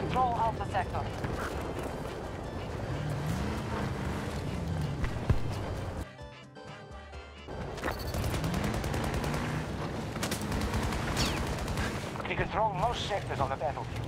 Control Alpha Sector. We control most sectors on the battlefield.